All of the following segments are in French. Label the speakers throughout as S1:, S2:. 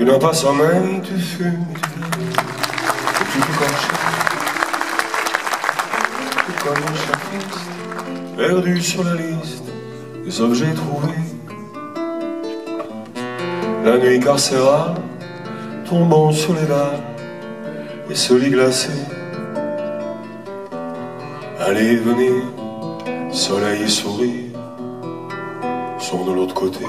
S1: Tu n'as pas fumes, tu fumes, et tu te caches. Tu comme chapiste, perdu sur la liste des objets trouvés. La nuit carcérale, tombant sur les dalles et ce lit glacé. Allez, venez, soleil et sourire sont de l'autre côté.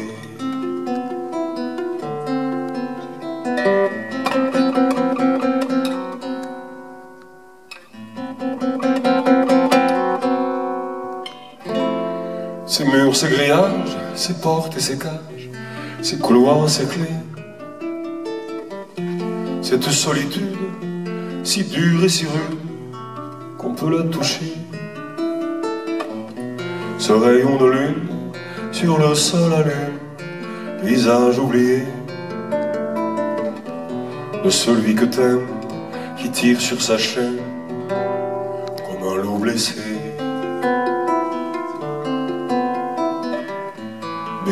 S1: Ces murs, ces grillages, ces portes et ces cages, ces couloirs, ces clés, cette solitude si dure et si rude qu'on peut la toucher. Ce rayon de lune sur le sol allume, visage oublié de celui que t'aimes qui tire sur sa chaîne comme un loup blessé.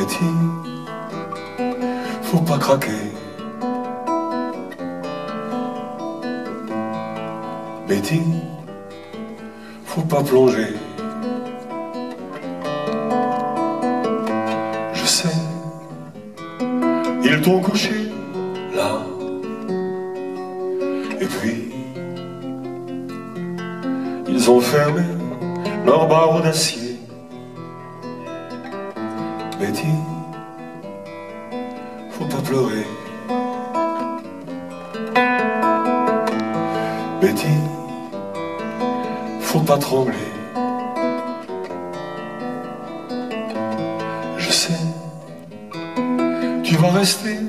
S1: Betty, faut pas craquer. Betty, faut pas plonger. Je sais, ils t'ont couché là. Et puis, ils ont fermé leurs barreaux d'acier. Betty, faut pas pleurer. Betty, faut pas trembler. Je sais, tu vas rester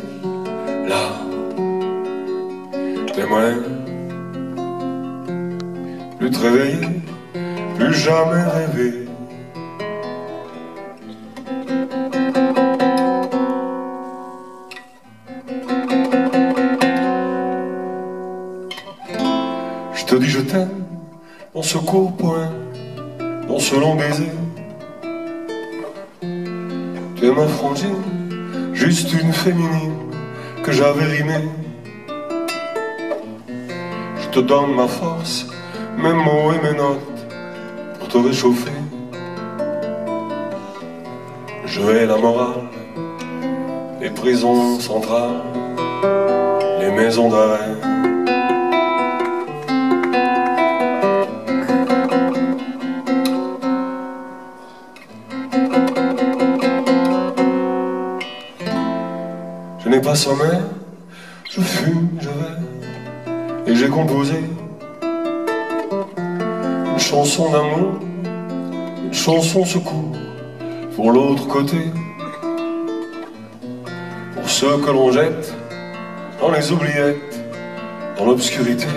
S1: là. Témoin, plus te réveiller, plus jamais rêver. Ce point, dans ce long baiser. Tu es ma frangine, juste une féminine que j'avais rimée. Je te donne ma force, mes mots et mes notes pour te réchauffer. Je hais la morale, les prisons centrales, les maisons d'arrêt. Sommeil, je fume, je vais, et j'ai composé une chanson d'amour, une chanson secours pour l'autre côté, pour ceux que l'on jette dans les oubliettes, dans l'obscurité,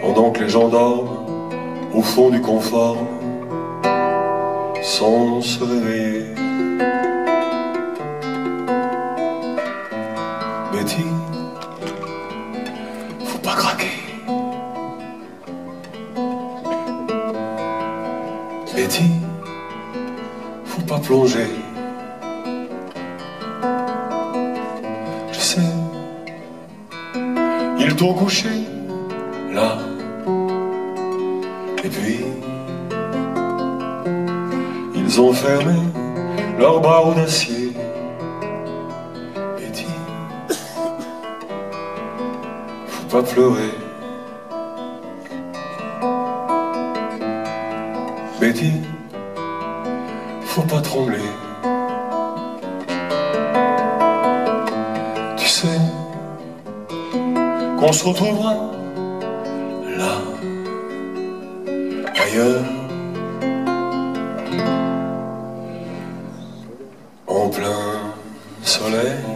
S1: pendant que les gens dorment au fond du confort, sans se réveiller. Betty, faut pas craquer. Betty, faut pas plonger. Je sais, ils t'ont couché là. Et puis, ils ont fermé leurs barreaux d'acier. Pas pleurer. Betty, faut pas trembler. Tu sais qu'on se retrouvera là, ailleurs, en plein soleil.